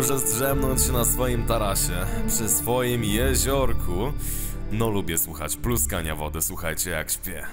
Dobrze zdrzemnąć się na swoim tarasie, przy swoim jeziorku. No lubię słuchać pluskania wody, słuchajcie jak śpię.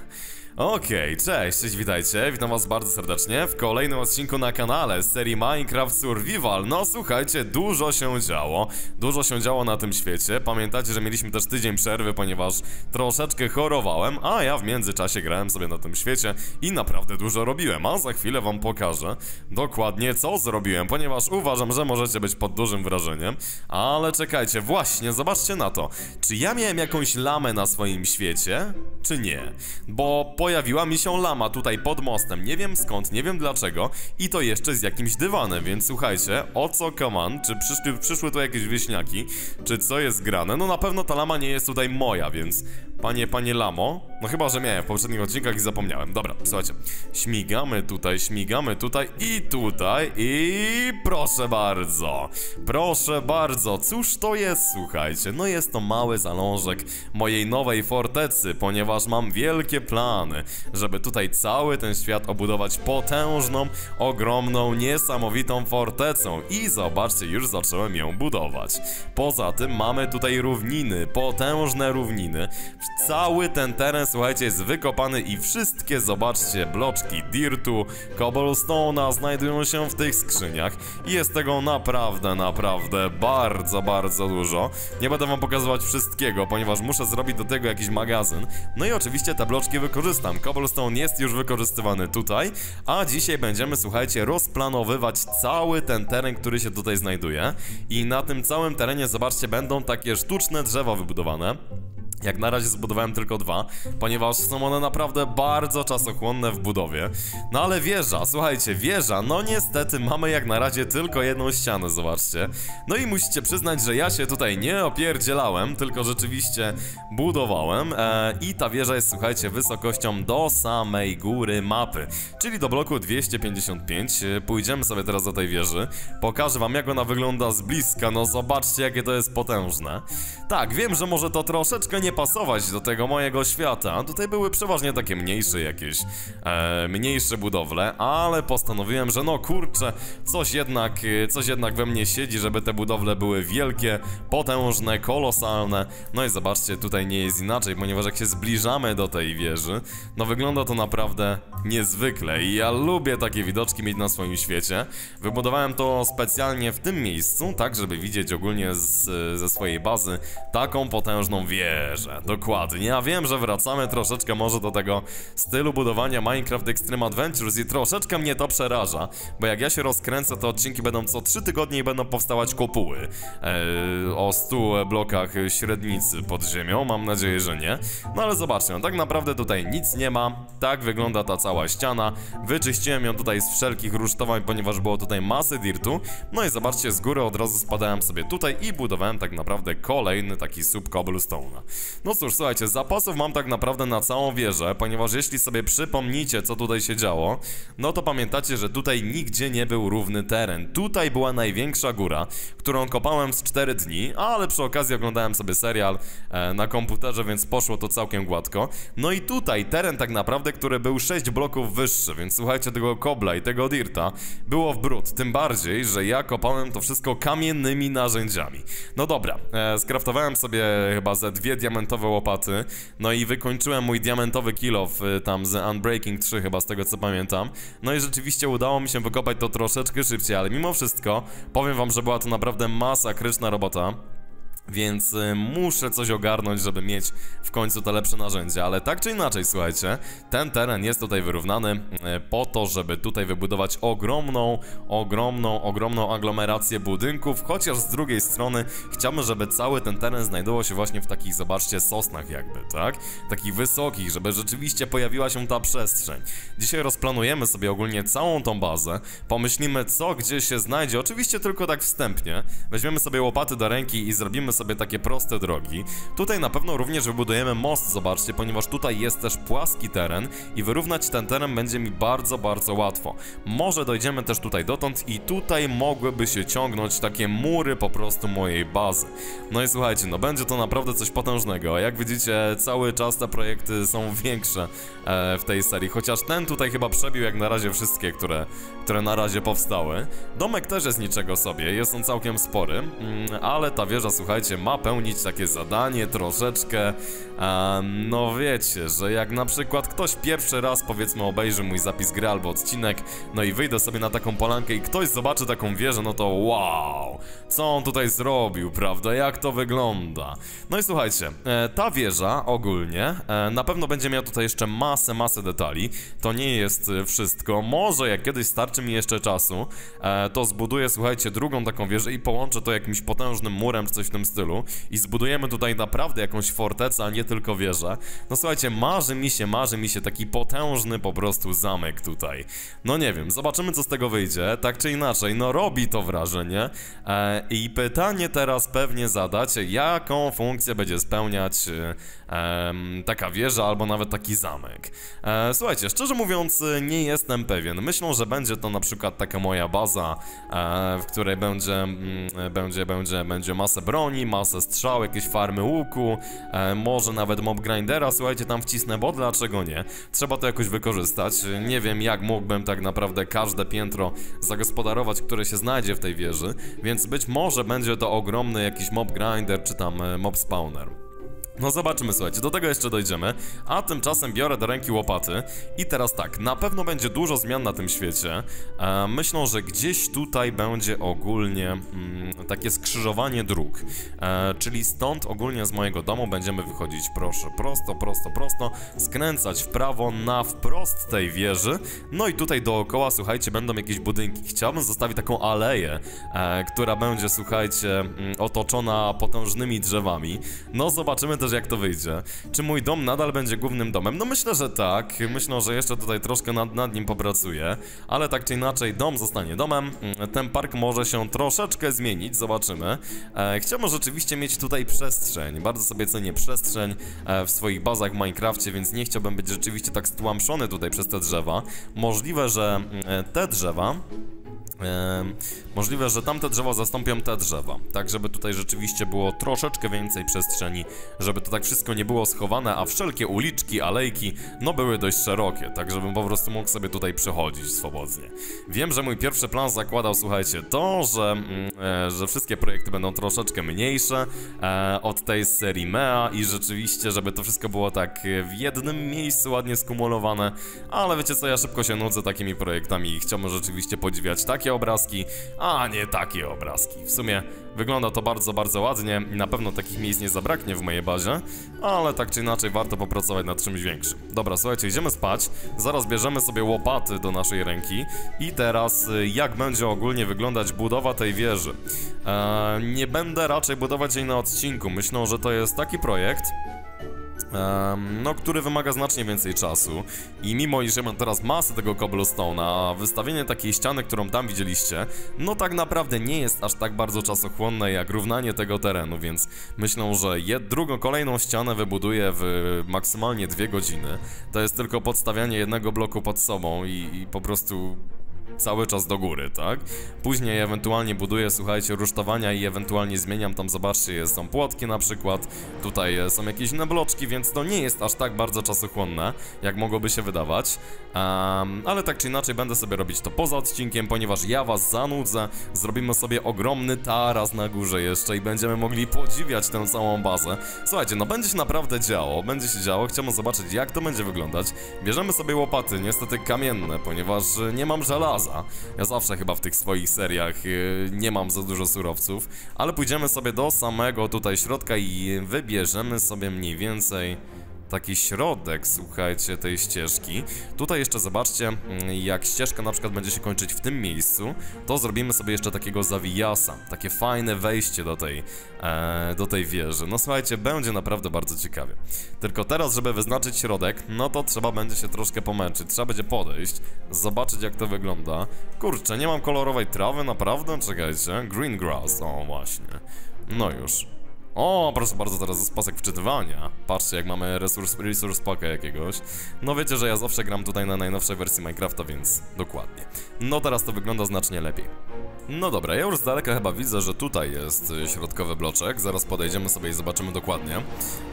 Okej, cześć, cześć, witajcie, witam was bardzo serdecznie w kolejnym odcinku na kanale z serii Minecraft Survival. No słuchajcie, dużo się działo, dużo się działo na tym świecie. Pamiętacie, że mieliśmy też tydzień przerwy, ponieważ troszeczkę chorowałem, a ja w międzyczasie grałem sobie na tym świecie i naprawdę dużo robiłem, a za chwilę wam pokażę dokładnie co zrobiłem, ponieważ uważam, że możecie być pod dużym wrażeniem. Ale czekajcie, właśnie, zobaczcie na to. Czy ja miałem jakąś lamę na swoim świecie, czy nie? Bo pojawiła mi się lama tutaj pod mostem, nie wiem skąd, nie wiem dlaczego. I to jeszcze z jakimś dywanem, więc słuchajcie, o co kaman, czy przyszły, przyszły tu jakieś wieśniaki, czy co jest grane? No na pewno ta lama nie jest tutaj moja, więc panie, panie lamo, no chyba, że miałem w poprzednich odcinkach i zapomniałem. Dobra, słuchajcie, śmigamy tutaj, śmigamy tutaj i tutaj i proszę bardzo, proszę bardzo, cóż to jest, słuchajcie, no jest to mały zalążek mojej nowej fortecy, ponieważ mam wielkie plany, żeby tutaj cały ten świat obudować potężną, ogromną, niesamowitą fortecą i zobaczcie, już zacząłem ją budować. Poza tym mamy tutaj równiny, potężne równiny, cały ten teren, słuchajcie, jest wykopany i wszystkie, zobaczcie, bloczki dirtu, cobblestone'a znajdują się w tych skrzyniach jest tego naprawdę, naprawdę bardzo, bardzo dużo. Nie będę wam pokazywać wszystkiego, ponieważ muszę zrobić do tego jakiś magazyn. No i oczywiście te bloczki wykorzystam. Cobblestone jest już wykorzystywany tutaj, a dzisiaj będziemy, słuchajcie, rozplanowywać cały ten teren, który się tutaj znajduje. I na tym całym terenie, zobaczcie, będą takie sztuczne drzewa wybudowane. Jak na razie zbudowałem tylko dwa, ponieważ są one naprawdę bardzo czasochłonne w budowie. No ale wieża, słuchajcie, wieża, no niestety mamy jak na razie tylko jedną ścianę, zobaczcie. No i musicie przyznać, że ja się tutaj nie opierdzielałem, tylko rzeczywiście budowałem e, i ta wieża jest, słuchajcie, wysokością do samej góry mapy, czyli do bloku 255. E, Pójdziemy sobie teraz do tej wieży, pokażę wam jak ona wygląda z bliska, no zobaczcie jakie to jest potężne. Tak, wiem, że może to troszeczkę nie pasować do tego mojego świata, tutaj były przeważnie takie mniejsze jakieś, e, mniejsze budowle, ale postanowiłem, że no kurczę, coś jednak, e, coś jednak we mnie siedzi, żeby te budowle były wielkie, potężne, kolosalne, no i zobaczcie, tutaj nie jest inaczej, ponieważ jak się zbliżamy do tej wieży, no wygląda to naprawdę niezwykle i ja lubię takie widoczki mieć na swoim świecie. Wybudowałem to specjalnie w tym miejscu, tak żeby widzieć ogólnie z, ze swojej bazy taką potężną wieżę. Dokładnie. Ja wiem, że wracamy troszeczkę może do tego stylu budowania Minecraft Extreme Adventures i troszeczkę mnie to przeraża, bo jak ja się rozkręcę, to odcinki będą co 3 tygodnie i będą powstawać kopuły e, o 100 blokach średnicy pod ziemią. Mam nadzieję, że nie. No ale zobaczcie, no, tak naprawdę tutaj nic nie ma. Tak wygląda ta cała ściana. Wyczyściłem ją tutaj z wszelkich rusztowań, ponieważ było tutaj masy dirtu. No i zobaczcie, z góry od razu spadałem sobie tutaj i budowałem tak naprawdę kolejny taki sub cobblestone'a. No cóż, słuchajcie, zapasów mam tak naprawdę na całą wieżę, ponieważ jeśli sobie przypomnicie, co tutaj się działo, no to pamiętacie, że tutaj nigdzie nie był równy teren. Tutaj była największa góra, którą kopałem z 4 dni, ale przy okazji oglądałem sobie serial e, na komputerze, więc poszło to całkiem gładko. No i tutaj teren tak naprawdę, który był 6 bloków wyższy, więc słuchajcie, tego kobla i tego dirta było w brud. Tym bardziej, że ja kopałem to wszystko kamiennymi narzędziami. No dobra, e, skraftowałem sobie chyba ze dwie diamentowe łopaty, no i wykończyłem mój diamentowy kilof y, tam z Unbreaking 3 chyba z tego co pamiętam. No i rzeczywiście udało mi się wykopać to troszeczkę szybciej, ale mimo wszystko powiem wam, że była to naprawdę masakryczna robota. Więc y, muszę coś ogarnąć, żeby mieć w końcu te lepsze narzędzia, ale tak czy inaczej, słuchajcie, ten teren jest tutaj wyrównany y, po to, żeby tutaj wybudować ogromną, ogromną, ogromną aglomerację budynków, chociaż z drugiej strony chciałbym, żeby cały ten teren znajdował się właśnie w takich, zobaczcie, sosnach jakby, tak? Takich wysokich, żeby rzeczywiście pojawiła się ta przestrzeń. Dzisiaj rozplanujemy sobie ogólnie całą tą bazę, pomyślimy co gdzie się znajdzie, oczywiście tylko tak wstępnie, weźmiemy sobie łopaty do ręki i zrobimy sobie takie proste drogi. Tutaj na pewno również wybudujemy most, zobaczcie, ponieważ tutaj jest też płaski teren i wyrównać ten teren będzie mi bardzo, bardzo łatwo. Może dojdziemy też tutaj dotąd i tutaj mogłyby się ciągnąć takie mury po prostu mojej bazy. No i słuchajcie, no będzie to naprawdę coś potężnego, jak widzicie cały czas te projekty są większe e, w tej serii, chociaż ten tutaj chyba przebił jak na razie wszystkie, które, które na razie powstały. Domek też jest niczego sobie, jest on całkiem spory, mm, ale ta wieża, słuchajcie, ma pełnić takie zadanie troszeczkę, no wiecie, że jak na przykład ktoś pierwszy raz powiedzmy obejrzy mój zapis gry albo odcinek, no i wyjdę sobie na taką polankę i ktoś zobaczy taką wieżę, no to wow, co on tutaj zrobił, prawda, jak to wygląda. No i słuchajcie, e, ta wieża ogólnie e, na pewno będzie miała tutaj jeszcze masę, masę detali, to nie jest e, wszystko, może jak kiedyś starczy mi jeszcze czasu, to zbuduję, słuchajcie, drugą taką wieżę i połączę to jakimś potężnym murem czy coś w tym stylu i zbudujemy tutaj naprawdę jakąś fortecę, a nie tylko wieżę. No słuchajcie, marzy mi się, marzy mi się taki potężny po prostu zamek tutaj. No nie wiem, zobaczymy co z tego wyjdzie, tak czy inaczej, no robi to wrażenie e, i pytanie teraz pewnie zadacie, jaką funkcję będzie spełniać e, taka wieża albo nawet taki zamek. E, słuchajcie, szczerze mówiąc nie jestem pewien, myślę, że będzie to na przykład taka moja baza, e, w której będzie, mm, będzie, będzie, będzie masę broni, masę strzał, jakieś farmy łuku, e, może nawet mob grindera, słuchajcie, tam wcisnę, bo dlaczego nie? Trzeba to jakoś wykorzystać, nie wiem jak mógłbym tak naprawdę każde piętro zagospodarować, które się znajdzie w tej wieży, więc być może będzie to ogromny jakiś mob grinder, czy tam e, mob spawner. No zobaczymy, słuchajcie, do tego jeszcze dojdziemy, a tymczasem biorę do ręki łopaty i teraz tak, na pewno będzie dużo zmian na tym świecie. E, myślę, że gdzieś tutaj będzie ogólnie mm, takie skrzyżowanie dróg, e, czyli stąd ogólnie z mojego domu będziemy wychodzić, proszę, prosto, prosto, prosto, skręcać w prawo na wprost tej wieży, no i tutaj dookoła, słuchajcie, będą jakieś budynki. Chciałbym zostawić taką aleję, e, która będzie, słuchajcie, mm, otoczona potężnymi drzewami. No zobaczymy też też jak to wyjdzie. Czy mój dom nadal będzie głównym domem? No myślę, że tak. Myślę, że jeszcze tutaj troszkę nad, nad nim popracuję. Ale tak czy inaczej, dom zostanie domem. Ten park może się troszeczkę zmienić, zobaczymy. E, chciałbym rzeczywiście mieć tutaj przestrzeń. Bardzo sobie cenię przestrzeń e, w swoich bazach w Minecrafcie, więc nie chciałbym być rzeczywiście tak stłamszony tutaj przez te drzewa. Możliwe, że e, te drzewa możliwe, że tamte drzewa zastąpią te drzewa, tak żeby tutaj rzeczywiście było troszeczkę więcej przestrzeni, żeby to tak wszystko nie było schowane, a wszelkie uliczki, alejki, no były dość szerokie, tak żebym po prostu mógł sobie tutaj przechodzić swobodnie. Wiem, że mój pierwszy plan zakładał, słuchajcie, to, że, mm, e, że wszystkie projekty będą troszeczkę mniejsze e, od tej serii MEA i rzeczywiście, żeby to wszystko było tak w jednym miejscu ładnie skumulowane, ale wiecie co, ja szybko się nudzę takimi projektami i chciałbym rzeczywiście podziwiać takie takie obrazki, a nie takie obrazki. W sumie wygląda to bardzo, bardzo ładnie i na pewno takich miejsc nie zabraknie w mojej bazie, ale tak czy inaczej warto popracować nad czymś większym. Dobra, słuchajcie, idziemy spać, zaraz bierzemy sobie łopaty do naszej ręki i teraz y, jak będzie ogólnie wyglądać budowa tej wieży. Eee, nie będę raczej budować jej na odcinku, myślę, że to jest taki projekt, no, który wymaga znacznie więcej czasu i mimo iż ja mam teraz masę tego cobblestone'a, wystawienie takiej ściany, którą tam widzieliście, no tak naprawdę nie jest aż tak bardzo czasochłonne jak równanie tego terenu, więc myślę, że drugą, kolejną ścianę wybuduję w maksymalnie dwie godziny. To jest tylko podstawianie jednego bloku pod sobą i, i po prostu cały czas do góry, tak? Później ewentualnie buduję, słuchajcie, rusztowania i ewentualnie zmieniam tam, zobaczcie, są płotki na przykład, tutaj są jakieś inne bloczki, więc to nie jest aż tak bardzo czasochłonne, jak mogłoby się wydawać, um, ale tak czy inaczej będę sobie robić to poza odcinkiem, ponieważ ja was zanudzę, zrobimy sobie ogromny taras na górze jeszcze i będziemy mogli podziwiać tę całą bazę. Słuchajcie, no będzie się naprawdę działo, będzie się działo, chciałbym zobaczyć jak to będzie wyglądać. Bierzemy sobie łopaty, niestety kamienne, ponieważ nie mam żelaza, ja zawsze chyba w tych swoich seriach y, nie mam za dużo surowców, ale pójdziemy sobie do samego tutaj środka i wybierzemy sobie mniej więcej taki środek, słuchajcie, tej ścieżki. Tutaj jeszcze zobaczcie, mm, jak ścieżka na przykład będzie się kończyć w tym miejscu, to zrobimy sobie jeszcze takiego zawijasa, takie fajne wejście do tej, e, do tej wieży. No słuchajcie, będzie naprawdę bardzo ciekawie. Tylko teraz, żeby wyznaczyć środek, no to trzeba będzie się troszkę pomęczyć, trzeba będzie podejść, zobaczyć jak to wygląda. Kurczę, nie mam kolorowej trawy, naprawdę? Czekajcie, green grass, o właśnie. No już. O, proszę bardzo, teraz jest pasek wczytywania. Patrzcie, jak mamy resurs, resource packa jakiegoś. No wiecie, że ja zawsze gram tutaj na najnowszej wersji Minecrafta, więc dokładnie. No teraz to wygląda znacznie lepiej. No dobra, ja już z daleka chyba widzę, że tutaj jest y, środkowy bloczek. Zaraz podejdziemy sobie i zobaczymy dokładnie.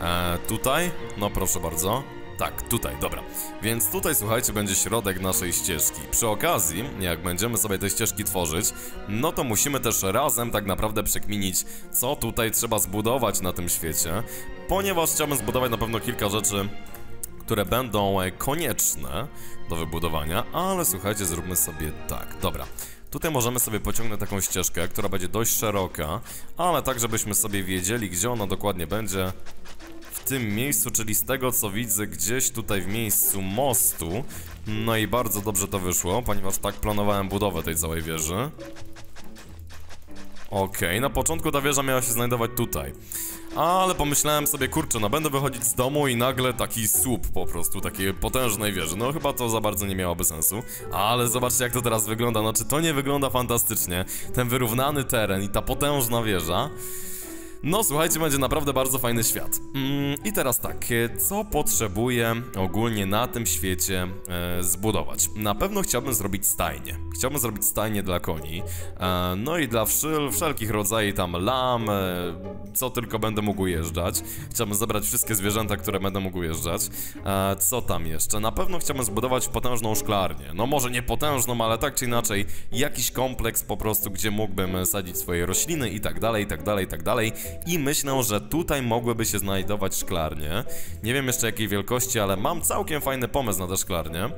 E, tutaj, no proszę bardzo. Tak, tutaj, dobra. Więc tutaj, słuchajcie, będzie środek naszej ścieżki. Przy okazji, jak będziemy sobie te ścieżki tworzyć, no to musimy też razem tak naprawdę przekminić, co tutaj trzeba zbudować na tym świecie, ponieważ chciałbym zbudować na pewno kilka rzeczy, które będą e, konieczne do wybudowania, ale słuchajcie, zróbmy sobie tak, dobra. Tutaj możemy sobie pociągnąć taką ścieżkę, która będzie dość szeroka, ale tak, żebyśmy sobie wiedzieli, gdzie ona dokładnie będzie tym miejscu, czyli z tego co widzę gdzieś tutaj w miejscu mostu. No i bardzo dobrze to wyszło, ponieważ tak planowałem budowę tej całej wieży. Okej, okay, na początku ta wieża miała się znajdować tutaj. Ale pomyślałem sobie, kurczę, no będę wychodzić z domu i nagle taki słup po prostu, takiej potężnej wieży. No chyba to za bardzo nie miałoby sensu. Ale zobaczcie jak to teraz wygląda, no czy to nie wygląda fantastycznie? Ten wyrównany teren i ta potężna wieża. No słuchajcie, będzie naprawdę bardzo fajny świat. Mm, I teraz tak, e, co potrzebuję ogólnie na tym świecie e, zbudować? Na pewno chciałbym zrobić stajnię. Chciałbym zrobić stajnię dla koni. E, no i dla wszel wszelkich rodzajów tam lam, e, co tylko będę mógł jeżdżać. Chciałbym zebrać wszystkie zwierzęta, które będę mógł jeżdżać. E, co tam jeszcze? Na pewno chciałbym zbudować potężną szklarnię. No może nie potężną, ale tak czy inaczej jakiś kompleks po prostu, gdzie mógłbym sadzić swoje rośliny i tak dalej, i tak dalej, i tak dalej i myślę, że tutaj mogłyby się znajdować szklarnie. Nie wiem jeszcze jakiej wielkości, ale mam całkiem fajny pomysł na te szklarnie.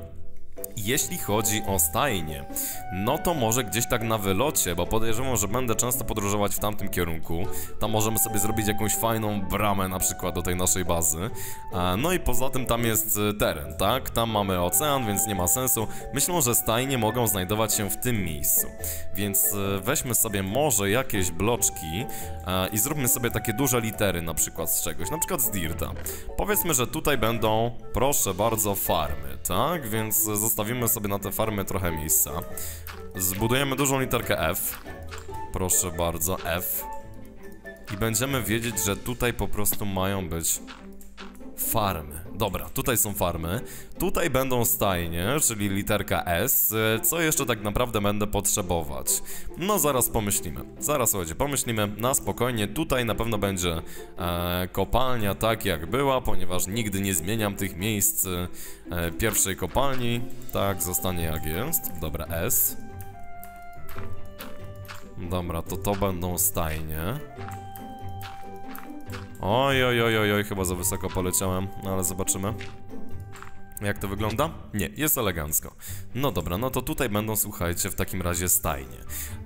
Jeśli chodzi o stajnie, no to może gdzieś tak na wylocie, bo podejrzewam, że będę często podróżować w tamtym kierunku. Tam możemy sobie zrobić jakąś fajną bramę na przykład do tej naszej bazy. No i poza tym tam jest e, teren, tak? Tam mamy ocean, więc nie ma sensu. Myślę, że stajnie mogą znajdować się w tym miejscu. Więc e, weźmy sobie może jakieś bloczki i zróbmy sobie takie duże litery na przykład z czegoś, na przykład z dirta. Powiedzmy, że tutaj będą, proszę bardzo, farmy, tak? Więc zostawimy sobie na te farmy trochę miejsca. Zbudujemy dużą literkę F. Proszę bardzo, F. I będziemy wiedzieć, że tutaj po prostu mają być farmy. Dobra, tutaj są farmy. Tutaj będą stajnie, czyli literka S. Co jeszcze tak naprawdę będę potrzebować? No zaraz pomyślimy. Zaraz słuchajcie, pomyślimy na spokojnie. Tutaj na pewno będzie e, kopalnia tak jak była, ponieważ nigdy nie zmieniam tych miejsc e, pierwszej kopalni. Tak, zostanie jak jest. Dobra, S. Dobra, to to będą stajnie. Oj, oj, oj, oj, chyba za wysoko poleciałem, no ale zobaczymy. Jak to wygląda? Nie, jest elegancko. No dobra, no to tutaj będą, słuchajcie, w takim razie stajnie.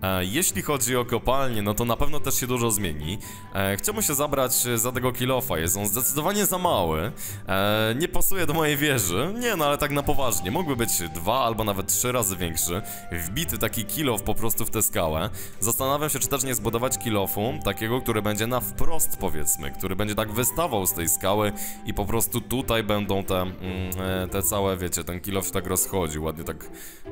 E, jeśli chodzi o kopalnię, no to na pewno też się dużo zmieni. E, chciałbym się zabrać za tego kilofa, jest on zdecydowanie za mały. E, nie pasuje do mojej wieży. Nie, no ale tak na poważnie, mógłby być dwa albo nawet trzy razy większy. Wbity taki kilof po prostu w tę skałę. Zastanawiam się, czy też nie zbudować kilofu, takiego, który będzie na wprost, powiedzmy, który będzie tak wystawał z tej skały i po prostu tutaj będą te... Mm, e, te całe, wiecie, ten kilof tak rozchodzi, ładnie tak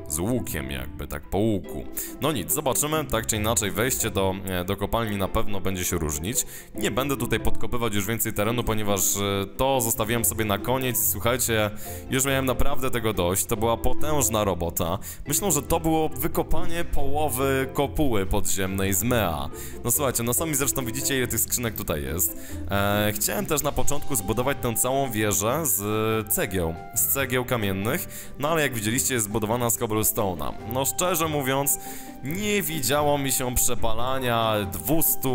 z łukiem jakby, tak po łuku. No nic, zobaczymy, tak czy inaczej wejście do, e, do kopalni na pewno będzie się różnić. Nie będę tutaj podkopywać już więcej terenu, ponieważ e, to zostawiłem sobie na koniec. Słuchajcie, już miałem naprawdę tego dość, to była potężna robota. Myślę, że to było wykopanie połowy kopuły podziemnej z Mea. No słuchajcie, no sami zresztą widzicie ile tych skrzynek tutaj jest. E, chciałem też na początku zbudować tę całą wieżę z cegieł, z cegieł kamiennych, no ale jak widzieliście jest zbudowana z cobblestone'a. No szczerze mówiąc, nie widziało mi się przepalania 200,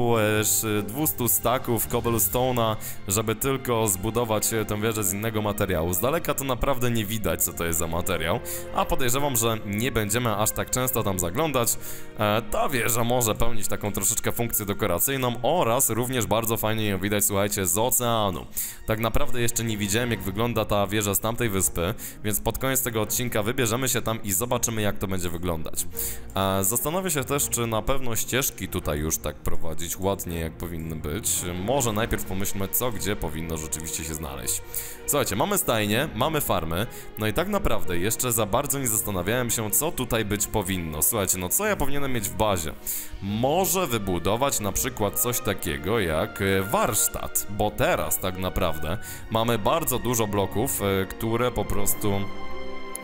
200 e, staków cobblestone'a, żeby tylko zbudować e, tę wieżę z innego materiału. Z daleka to naprawdę nie widać, co to jest za materiał, a podejrzewam, że nie będziemy aż tak często tam zaglądać. E, ta wieża może pełnić taką troszeczkę funkcję dekoracyjną oraz również bardzo fajnie ją widać, słuchajcie, z oceanu. Tak naprawdę jeszcze nie widziałem, jak wygląda ta wieża z tamtej wyspy, więc pod koniec tego odcinka wybierzemy się tam i zobaczymy jak to będzie wyglądać. E, zastanowię się też, czy na pewno ścieżki tutaj już tak prowadzić ładnie jak powinny być. Może najpierw pomyślmy co, gdzie powinno rzeczywiście się znaleźć. Słuchajcie, mamy stajnie, mamy farmy, no i tak naprawdę jeszcze za bardzo nie zastanawiałem się, co tutaj być powinno. Słuchajcie, no co ja powinienem mieć w bazie? Może wybudować na przykład coś takiego jak e, warsztat, bo teraz tak naprawdę mamy bardzo dużo bloków, e, po prostu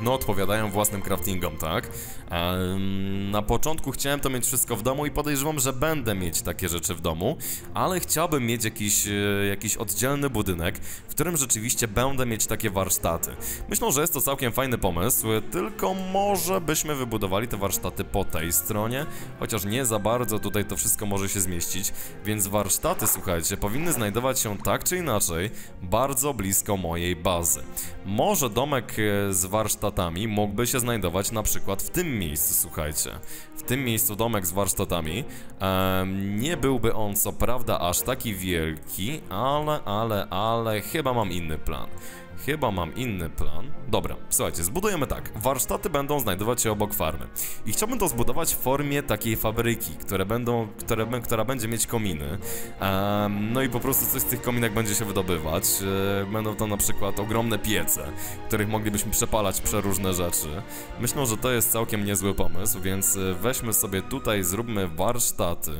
no odpowiadają własnym craftingom, tak? Um, na początku chciałem to mieć wszystko w domu i podejrzewam, że będę mieć takie rzeczy w domu, ale chciałbym mieć jakiś, e, jakiś oddzielny budynek, w którym rzeczywiście będę mieć takie warsztaty. Myślę, że jest to całkiem fajny pomysł, tylko może byśmy wybudowali te warsztaty po tej stronie, chociaż nie za bardzo tutaj to wszystko może się zmieścić, więc warsztaty, słuchajcie, powinny znajdować się tak czy inaczej bardzo blisko mojej bazy. Może domek e, z warsztatami mógłby się znajdować na przykład w tym miejscu, słuchajcie. W tym miejscu domek z warsztatami. Nie byłby on co prawda aż taki wielki, ale, ale, ale chyba mam inny plan. Chyba mam inny plan. Dobra, słuchajcie, zbudujemy tak. Warsztaty będą znajdować się obok farmy. I chciałbym to zbudować w formie takiej fabryki, które będą, które, która będzie mieć kominy. Um, no i po prostu coś z tych kominek będzie się wydobywać. E, będą to na przykład ogromne piece, w których moglibyśmy przepalać przeróżne rzeczy. Myślę, że to jest całkiem niezły pomysł, więc e, weźmy sobie tutaj, zróbmy warsztaty.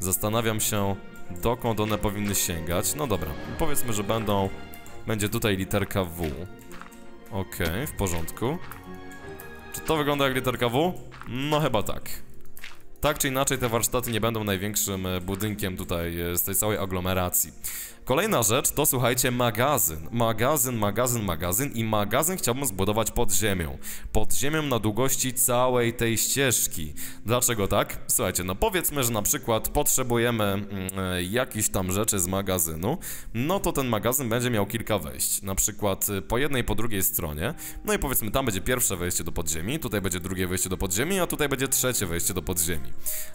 Zastanawiam się, dokąd one powinny sięgać. No dobra, powiedzmy, że będą będzie tutaj literka W. Okej, okay, w porządku. Czy to wygląda jak literka W? No chyba tak. Tak czy inaczej te warsztaty nie będą największym budynkiem tutaj e, z tej całej aglomeracji. Kolejna rzecz to słuchajcie magazyn. Magazyn, magazyn, magazyn i magazyn chciałbym zbudować pod ziemią. Pod ziemią na długości całej tej ścieżki. Dlaczego tak? Słuchajcie, no powiedzmy, że na przykład potrzebujemy mm, e, jakichś tam rzeczy z magazynu, no to ten magazyn będzie miał kilka wejść. Na przykład y, po jednej, po drugiej stronie. No i powiedzmy, tam będzie pierwsze wejście do podziemi, tutaj będzie drugie wejście do podziemi, a tutaj będzie trzecie wejście do podziemi.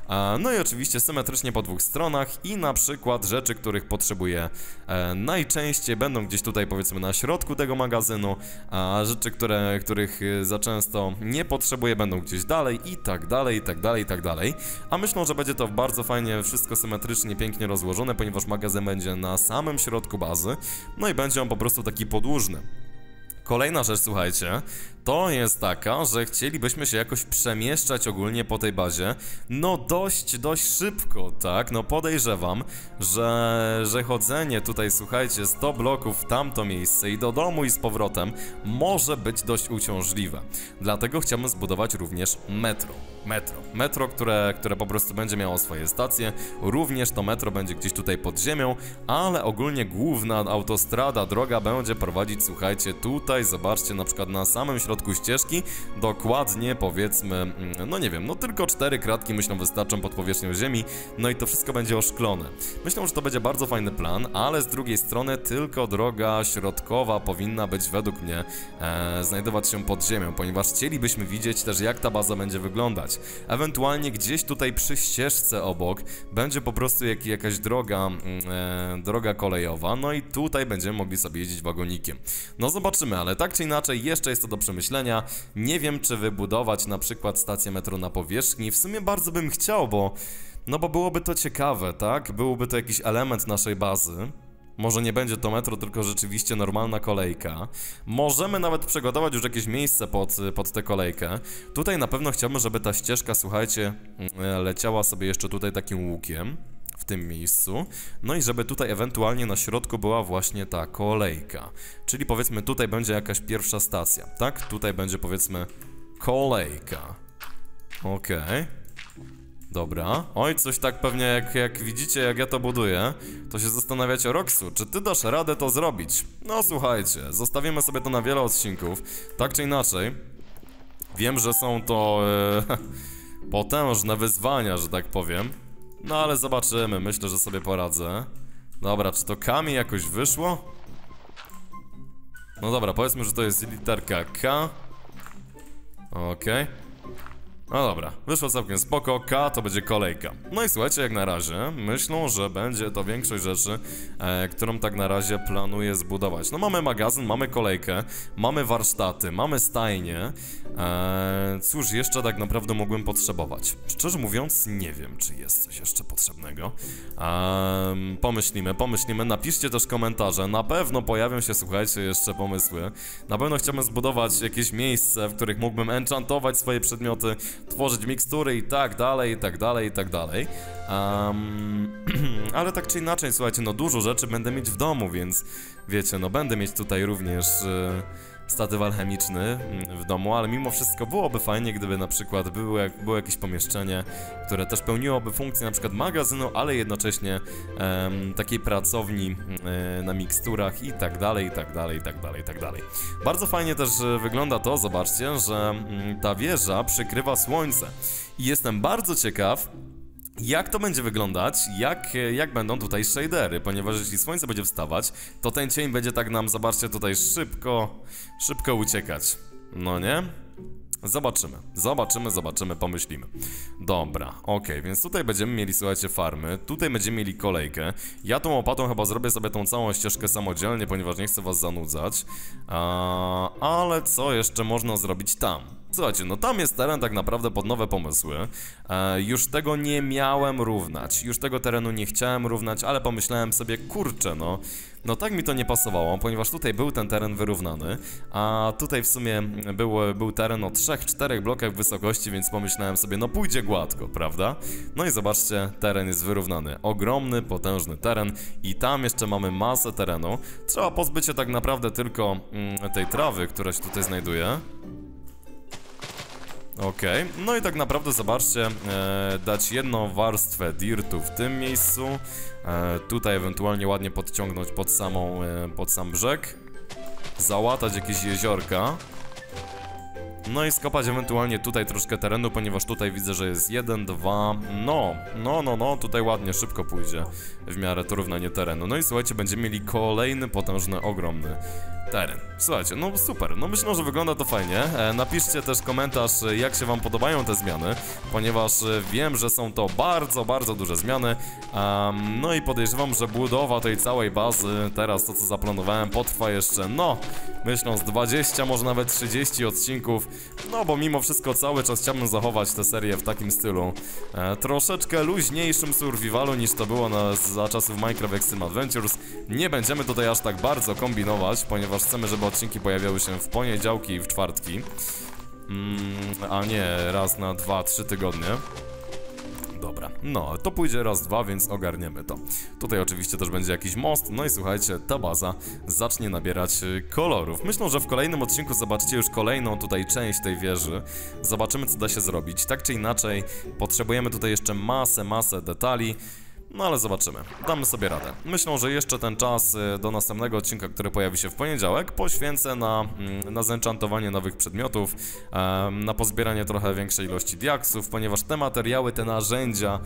A, no i oczywiście symetrycznie po dwóch stronach i na przykład rzeczy, których potrzebuję e, najczęściej będą gdzieś tutaj powiedzmy na środku tego magazynu, a rzeczy, które, których y, za często nie potrzebuję będą gdzieś dalej i tak dalej, i tak dalej, i tak dalej. A myślę, że będzie to bardzo fajnie, wszystko symetrycznie, pięknie rozłożone, ponieważ magazyn będzie na samym środku bazy, no i będzie on po prostu taki podłużny. Kolejna rzecz, słuchajcie, to jest taka, że chcielibyśmy się jakoś przemieszczać ogólnie po tej bazie, no dość, dość szybko, tak? No podejrzewam, że, że chodzenie tutaj, słuchajcie, 100 bloków w tamto miejsce i do domu i z powrotem może być dość uciążliwe. Dlatego chciałbym zbudować również metro. Metro. Metro, które, które po prostu będzie miało swoje stacje. Również to metro będzie gdzieś tutaj pod ziemią, ale ogólnie główna autostrada, droga będzie prowadzić, słuchajcie, tutaj, zobaczcie, na przykład na samym środku środku ścieżki, dokładnie powiedzmy, mm, no nie wiem, no tylko cztery kratki myślę wystarczą pod powierzchnią ziemi, no i to wszystko będzie oszklone. Myślę, że to będzie bardzo fajny plan, ale z drugiej strony tylko droga środkowa powinna być według mnie e, znajdować się pod ziemią, ponieważ chcielibyśmy widzieć też jak ta baza będzie wyglądać. Ewentualnie gdzieś tutaj przy ścieżce obok będzie po prostu jak, jakaś droga, mm, e, droga kolejowa, no i tutaj będziemy mogli sobie jeździć wagonikiem. No zobaczymy, ale tak czy inaczej jeszcze jest to do przemyślenia myślenia. Nie wiem, czy wybudować na przykład stację metro na powierzchni. W sumie bardzo bym chciał, bo... No bo byłoby to ciekawe, tak? Byłoby to jakiś element naszej bazy. Może nie będzie to metro, tylko rzeczywiście normalna kolejka. Możemy nawet przygotować już jakieś miejsce pod, pod tę kolejkę. Tutaj na pewno chciałbym, żeby ta ścieżka, słuchajcie, mm, leciała sobie jeszcze tutaj takim łukiem w tym miejscu. No i żeby tutaj ewentualnie na środku była właśnie ta kolejka. Czyli powiedzmy tutaj będzie jakaś pierwsza stacja, tak? Tutaj będzie powiedzmy kolejka. Okej. Okay. Dobra. Oj, coś tak pewnie jak, jak widzicie, jak ja to buduję, to się zastanawiacie, Roxu, czy ty dasz radę to zrobić? No słuchajcie, zostawimy sobie to na wiele odcinków, tak czy inaczej. Wiem, że są to e, potężne wyzwania, że tak powiem. No ale zobaczymy, myślę, że sobie poradzę. Dobra, czy to Kami jakoś wyszło? No dobra, powiedzmy, że to jest literka K. Okej. Okay. No dobra, wyszło całkiem spoko, K to będzie kolejka. No i słuchajcie, jak na razie, myślą, że będzie to większość rzeczy, e, którą tak na razie planuję zbudować. No mamy magazyn, mamy kolejkę, mamy warsztaty, mamy stajnie. E, cóż, jeszcze tak naprawdę mogłem potrzebować? Szczerze mówiąc, nie wiem, czy jest coś jeszcze potrzebnego. E, pomyślimy, pomyślimy, napiszcie też komentarze, na pewno pojawią się, słuchajcie, jeszcze pomysły. Na pewno chciałbym zbudować jakieś miejsce, w których mógłbym enchantować swoje przedmioty, tworzyć mikstury i tak dalej, i tak dalej, i tak dalej. Um, ale tak czy inaczej, słuchajcie, no dużo rzeczy będę mieć w domu, więc wiecie, no będę mieć tutaj również... Yy, statyw alchemiczny mm, w domu, ale mimo wszystko byłoby fajnie, gdyby na przykład było, było jakieś pomieszczenie, które też pełniłoby funkcję na przykład magazynu, ale jednocześnie um, takiej pracowni um, na miksturach i tak dalej, i tak dalej, i tak dalej, i tak dalej. Bardzo fajnie też e, wygląda to, zobaczcie, że um, ta wieża przykrywa słońce. I jestem bardzo ciekaw, jak to będzie wyglądać? Jak, jak będą tutaj shadery? Ponieważ jeśli słońce będzie wstawać, to ten cień będzie tak nam, zobaczcie, tutaj szybko, szybko uciekać. No nie? Zobaczymy, zobaczymy, zobaczymy, pomyślimy. Dobra, ok, więc tutaj będziemy mieli, słuchajcie, farmy, tutaj będziemy mieli kolejkę. Ja tą łopatą chyba zrobię sobie tą całą ścieżkę samodzielnie, ponieważ nie chcę was zanudzać. A, ale co jeszcze można zrobić tam? Słuchajcie, no tam jest teren tak naprawdę pod nowe pomysły. E, już tego nie miałem równać, już tego terenu nie chciałem równać, ale pomyślałem sobie, kurczę, no, no tak mi to nie pasowało, ponieważ tutaj był ten teren wyrównany, a tutaj w sumie był, był teren o 3-4 blokach wysokości, więc pomyślałem sobie, no pójdzie gładko, prawda? No i zobaczcie, teren jest wyrównany. Ogromny, potężny teren i tam jeszcze mamy masę terenu. Trzeba pozbyć się tak naprawdę tylko mm, tej trawy, która się tutaj znajduje. Okej, okay. no i tak naprawdę zobaczcie, e, dać jedną warstwę dirtu w tym miejscu, e, tutaj ewentualnie ładnie podciągnąć pod samą, e, pod sam brzeg, załatać jakieś jeziorka, no i skopać ewentualnie tutaj troszkę terenu, ponieważ tutaj widzę, że jest jeden, dwa, no, no, no, no, tutaj ładnie, szybko pójdzie w miarę to równanie terenu. No i słuchajcie, będziemy mieli kolejny potężny, ogromny teren. Słuchajcie, no super, no myślę, że wygląda to fajnie. E, napiszcie też komentarz, jak się wam podobają te zmiany, ponieważ e, wiem, że są to bardzo, bardzo duże zmiany. Um, no i podejrzewam, że budowa tej całej bazy, teraz to co zaplanowałem, potrwa jeszcze, no, myślę z 20, może nawet 30 odcinków, no bo mimo wszystko cały czas chciałbym zachować tę serię w takim stylu. E, troszeczkę luźniejszym survivalu niż to było na, za czasów Minecraft Extreme Adventures. Nie będziemy tutaj aż tak bardzo kombinować, ponieważ chcemy, żeby odcinki pojawiały się w poniedziałki i w czwartki. Mm, a nie raz na dwa, trzy tygodnie. Dobra, no to pójdzie raz, dwa, więc ogarniemy to. Tutaj oczywiście też będzie jakiś most, no i słuchajcie, ta baza zacznie nabierać y, kolorów. Myślę, że w kolejnym odcinku zobaczycie już kolejną tutaj część tej wieży. Zobaczymy, co da się zrobić. Tak czy inaczej, potrzebujemy tutaj jeszcze masę, masę detali. No ale zobaczymy. Damy sobie radę. Myślę, że jeszcze ten czas y, do następnego odcinka, który pojawi się w poniedziałek, poświęcę na, mm, na zenchantowanie nowych przedmiotów, na pozbieranie trochę większej ilości diaksów, ponieważ te materiały, te narzędzia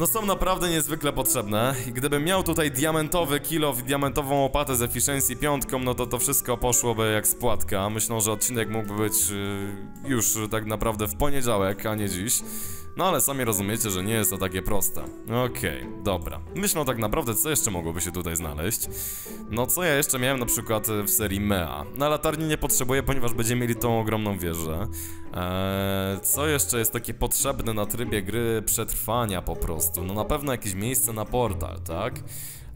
no są naprawdę niezwykle potrzebne i gdybym miał tutaj diamentowy kilo i diamentową opatę z efficiency piątką, no to to wszystko poszłoby jak spłatka. Myślę, że odcinek mógłby być y, już tak naprawdę w poniedziałek, a nie dziś. No ale sami rozumiecie, że nie jest to takie proste. Okej, okay, dobra. Myślę tak naprawdę, co jeszcze mogłoby się tutaj znaleźć. No co ja jeszcze miałem na przykład w serii Mea. Na latarni nie potrzebuję, ponieważ będziemy mieli tą ogromną wieżę. Eee, co jeszcze jest takie potrzebne na trybie gry przetrwania po prostu? No na pewno jakieś miejsce na portal, tak?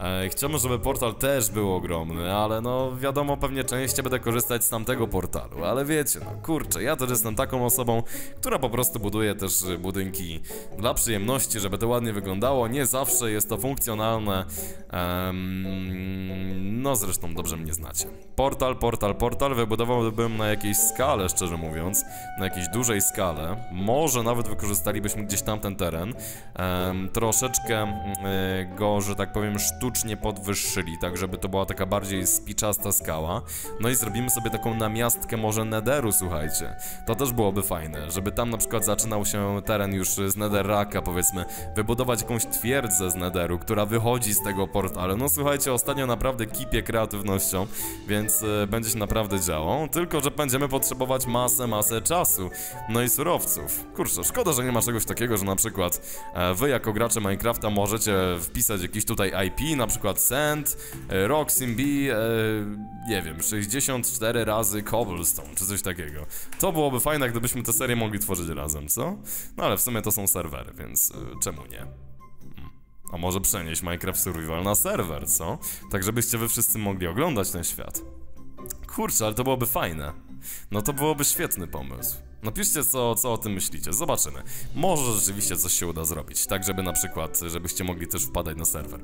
E, chciałbym, żeby portal też był ogromny, ale no wiadomo, pewnie częściej będę korzystać z tamtego portalu, ale wiecie, no kurczę, ja też jestem taką osobą, która po prostu buduje też budynki dla przyjemności, żeby to ładnie wyglądało, nie zawsze jest to funkcjonalne, um, no zresztą dobrze mnie znacie. Portal, portal, portal wybudowałbym na jakiejś skale, szczerze mówiąc, na jakiejś dużej skale, może nawet wykorzystalibyśmy gdzieś tam ten teren, um, troszeczkę um, go, że tak powiem, sztucznie sztucznie podwyższyli, tak żeby to była taka bardziej spiczasta skała. No i zrobimy sobie taką namiastkę może Netheru, słuchajcie. To też byłoby fajne, żeby tam na przykład zaczynał się teren już z Netherraka, powiedzmy, wybudować jakąś twierdzę z Netheru, która wychodzi z tego portalu. No słuchajcie, ostatnio naprawdę kipię kreatywnością, więc e, będzie się naprawdę działo, tylko że będziemy potrzebować masę, masę czasu, no i surowców. Kurczę, szkoda, że nie ma czegoś takiego, że na przykład e, wy jako gracze Minecrafta możecie wpisać jakiś tutaj IP, na przykład Sand, e, Roxim B, e, nie wiem, 64 razy Cobblestone, czy coś takiego. To byłoby fajne, gdybyśmy tę serię mogli tworzyć razem, co? No ale w sumie to są serwery, więc e, czemu nie? Hmm. A może przenieść Minecraft Survival na serwer, co? Tak żebyście wy wszyscy mogli oglądać ten świat. Kurczę, ale to byłoby fajne. No to byłoby świetny pomysł. Napiszcie co, co o tym myślicie, zobaczymy. Może rzeczywiście coś się uda zrobić, tak żeby na przykład, żebyście mogli też wpadać na serwer.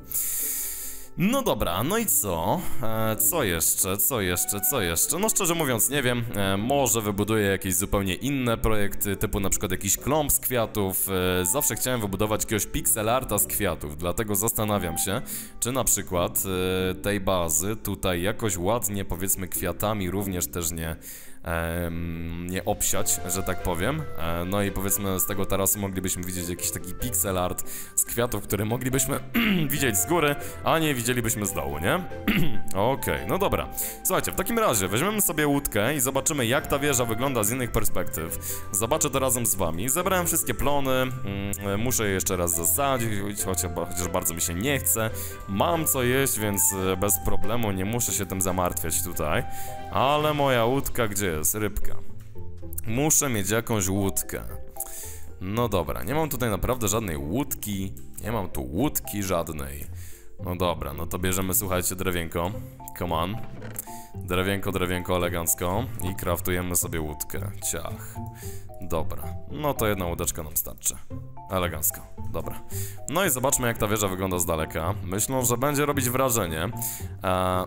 No dobra, no i co? E, co jeszcze, co jeszcze, co jeszcze? No szczerze mówiąc nie wiem, e, może wybuduję jakieś zupełnie inne projekty, typu na przykład jakiś klomp z kwiatów. E, zawsze chciałem wybudować jakiegoś pixel arta z kwiatów, dlatego zastanawiam się, czy na przykład e, tej bazy tutaj jakoś ładnie powiedzmy kwiatami również też nie nie obsiać, że tak powiem. E, no i powiedzmy z tego tarasu moglibyśmy widzieć jakiś taki pixel art z kwiatów, które moglibyśmy widzieć z góry, a nie widzielibyśmy z dołu, nie? Okej, no dobra. Słuchajcie, w takim razie weźmiemy sobie łódkę i zobaczymy jak ta wieża wygląda z innych perspektyw. Zobaczę to razem z wami. Zebrałem wszystkie plony, mm, muszę je jeszcze raz zasadzić, chociaż, chociaż bardzo mi się nie chce. Mam co jeść, więc e, bez problemu nie muszę się tym zamartwiać tutaj. Ale moja łódka gdzie jest? Rybka. Muszę mieć jakąś łódkę. No dobra, nie mam tutaj naprawdę żadnej łódki. Nie mam tu łódki żadnej. No dobra, no to bierzemy, słuchajcie, drewienko. Come on. Drewienko, drewienko elegancko. I kraftujemy sobie łódkę. Ciach. Dobra, no to jedna łódeczka nam starczy. Elegancko, dobra. No i zobaczmy jak ta wieża wygląda z daleka. Myślę, że będzie robić wrażenie. E,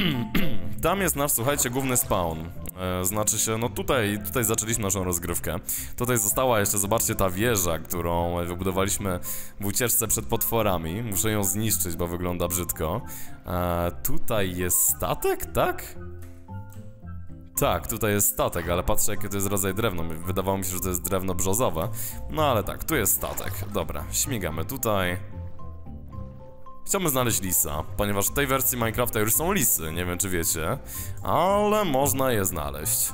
tam jest nasz, słuchajcie, główny spawn. E, znaczy się, no tutaj, tutaj zaczęliśmy naszą rozgrywkę. Tutaj została jeszcze, zobaczcie, ta wieża, którą wybudowaliśmy w ucieczce przed potworami. Muszę ją zniszczyć, bo wygląda brzydko. E, tutaj jest statek, tak? Tak, tutaj jest statek, ale patrzę jaki to jest rodzaj drewna. Wydawało mi się, że to jest drewno brzozowe. No ale tak, tu jest statek. Dobra, śmigamy tutaj. Chciałbym znaleźć lisa, ponieważ w tej wersji Minecrafta już są lisy, nie wiem czy wiecie, ale można je znaleźć.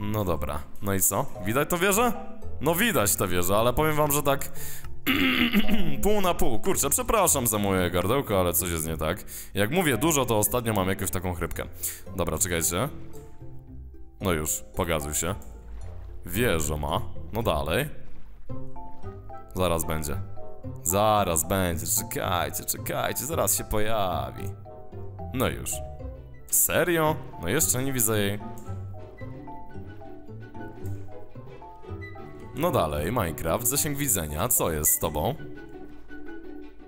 No dobra, no i co? Widać to wieżę? No widać tę wieżę, ale powiem wam, że tak pół na pół. Kurczę, przepraszam za moje gardełko, ale coś jest nie tak. Jak mówię dużo, to ostatnio mam jakąś taką chrypkę. Dobra, czekajcie. No już, pogazuj się. Wieżo ma. No dalej. Zaraz będzie. Zaraz będzie, czekajcie, czekajcie, zaraz się pojawi. No już. Serio? No jeszcze nie widzę jej. No dalej, Minecraft, zasięg widzenia, co jest z tobą?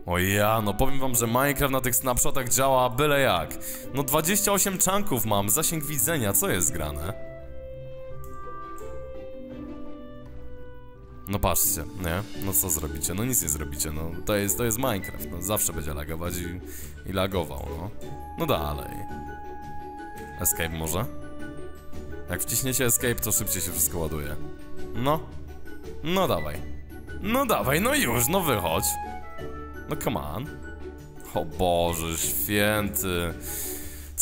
O ja, no powiem wam, że Minecraft na tych snapshotach działa byle jak. No 28 czanków mam, zasięg widzenia, co jest grane? No patrzcie, nie? No co zrobicie? No nic nie zrobicie, no to jest, to jest Minecraft, no zawsze będzie lagować i, i lagował, no. No dalej. Escape może? Jak wciśniecie escape, to szybciej się wszystko ładuje. No. No dawaj. No dawaj, no już, no wychodź. No come on. O Boże, święty.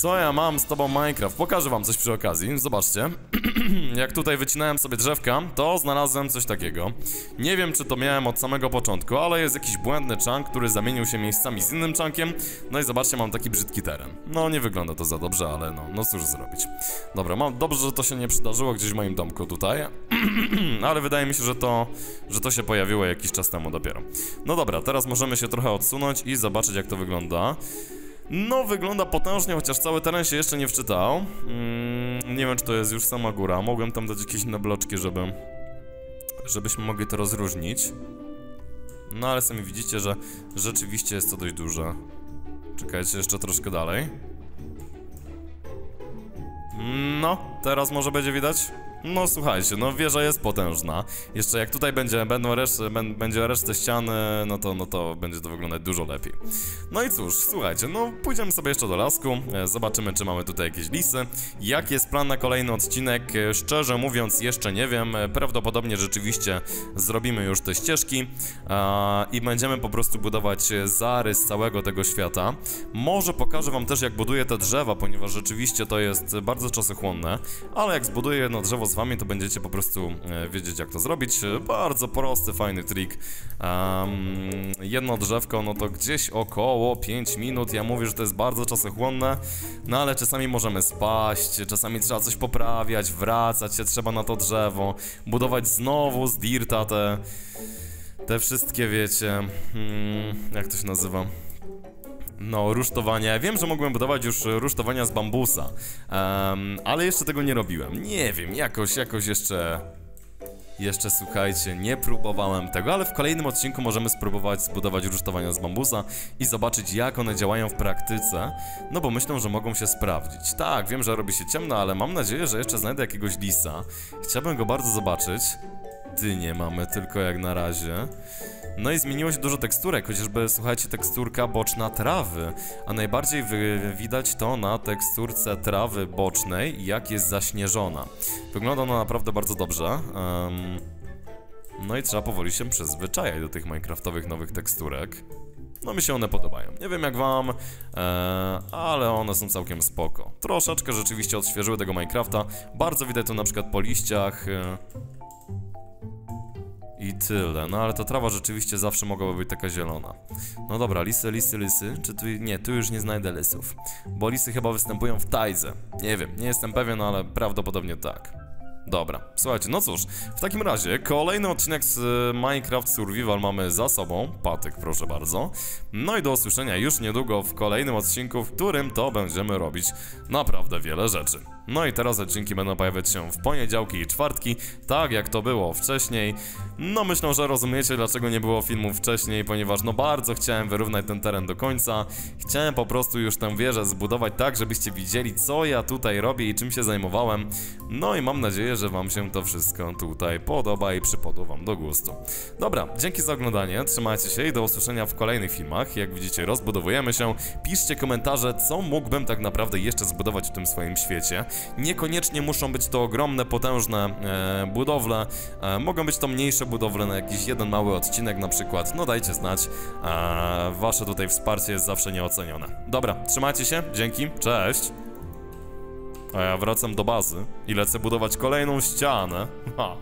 Co ja mam z tobą Minecraft? Pokażę wam coś przy okazji, zobaczcie. Jak tutaj wycinałem sobie drzewka, to znalazłem coś takiego. Nie wiem, czy to miałem od samego początku, ale jest jakiś błędny chunk, który zamienił się miejscami z innym chunkiem. No i zobaczcie, mam taki brzydki teren. No, nie wygląda to za dobrze, ale no, no cóż zrobić. Dobra, mam, dobrze, że to się nie przydarzyło gdzieś w moim domku tutaj. ale wydaje mi się, że to, że to się pojawiło jakiś czas temu dopiero. No dobra, teraz możemy się trochę odsunąć i zobaczyć, jak to wygląda. No, wygląda potężnie, chociaż cały teren się jeszcze nie wczytał. Mm, nie wiem, czy to jest już sama góra. Mogłem tam dać jakieś inne bloczki, żeby... Żebyśmy mogli to rozróżnić. No, ale sami widzicie, że rzeczywiście jest to dość duże. Czekajcie jeszcze troszkę dalej. No, teraz może będzie widać? No słuchajcie, no wieża jest potężna. Jeszcze jak tutaj będzie, będą reszty, będzie resztę ściany, no to, no to będzie to wyglądać dużo lepiej. No i cóż, słuchajcie, no pójdziemy sobie jeszcze do lasku, e, zobaczymy czy mamy tutaj jakieś lisy. Jaki jest plan na kolejny odcinek? E, Szczerze mówiąc jeszcze nie wiem, E, prawdopodobnie rzeczywiście zrobimy już te ścieżki e, i będziemy po prostu budować e, zarys całego tego świata. Może pokażę wam też jak buduję te drzewa, ponieważ rzeczywiście to jest bardzo czasochłonne, ale jak zbuduję jedno drzewo z wami, to będziecie po prostu e, wiedzieć jak to zrobić. E, Bardzo prosty, fajny trik. Em, jedno drzewko, no to gdzieś około 5 minut. Ja mówię, że to jest bardzo czasochłonne, no ale czasami możemy spaść, czasami trzeba coś poprawiać, wracać się trzeba na to drzewo, budować znowu z dirta te, te wszystkie, wiecie, hmm, jak to się nazywa? No, rusztowania. Wiem, że mogłem budować już rusztowania z bambusa, em, ale jeszcze tego nie robiłem. Nie wiem, jakoś, jakoś jeszcze... Jeszcze słuchajcie, nie próbowałem tego, ale w kolejnym odcinku możemy spróbować zbudować rusztowania z bambusa i zobaczyć jak one działają w praktyce, no bo myślę, że mogą się sprawdzić. Tak, wiem, że robi się ciemno, ale mam nadzieję, że jeszcze znajdę jakiegoś lisa. Chciałbym go bardzo zobaczyć. Dynie mamy tylko jak na razie. No i zmieniło się dużo teksturek, chociażby słuchajcie, teksturka boczna trawy, a najbardziej widać to na teksturce trawy bocznej, jak jest zaśnieżona. Wygląda ona naprawdę bardzo dobrze. em, no i trzeba powoli się przyzwyczajać do tych minecraftowych nowych teksturek. No mi się one podobają. Nie wiem jak wam, e, ale one są całkiem spoko. Troszeczkę rzeczywiście odświeżyły tego Minecrafta. Bardzo widać to na przykład po liściach. E, i tyle, no ale ta trawa rzeczywiście zawsze mogłaby być taka zielona. No dobra, lisy, lisy, lisy. Czy tu. Nie, tu już nie znajdę lisów. Bo lisy chyba występują w Tajdze. Nie wiem, nie jestem pewien, ale prawdopodobnie tak. Dobra, słuchajcie, no cóż, w takim razie kolejny odcinek z e, Minecraft Survival mamy za sobą. Patyk, proszę bardzo. No i do usłyszenia już niedługo w kolejnym odcinku, w którym to będziemy robić naprawdę wiele rzeczy. No i teraz odcinki będą pojawiać się w poniedziałki i czwartki, tak jak to było wcześniej. No myślę, że rozumiecie dlaczego nie było filmów wcześniej, ponieważ no bardzo chciałem wyrównać ten teren do końca. Chciałem po prostu już tę wieżę zbudować tak, żebyście widzieli co ja tutaj robię i czym się zajmowałem. No i mam nadzieję, że wam się to wszystko tutaj podoba i przypadło wam do gustu. Dobra, dzięki za oglądanie, trzymajcie się i do usłyszenia w kolejnych filmach. Jak widzicie rozbudowujemy się. Piszcie komentarze co mógłbym tak naprawdę jeszcze zbudować w tym swoim świecie. Niekoniecznie muszą być to ogromne, potężne e, budowle, e, mogą być to mniejsze budowle na jakiś jeden mały odcinek na przykład. No dajcie znać, e, wasze tutaj wsparcie jest zawsze nieocenione. Dobra, trzymajcie się, dzięki, cześć! A ja wracam do bazy i lecę budować kolejną ścianę. Ha.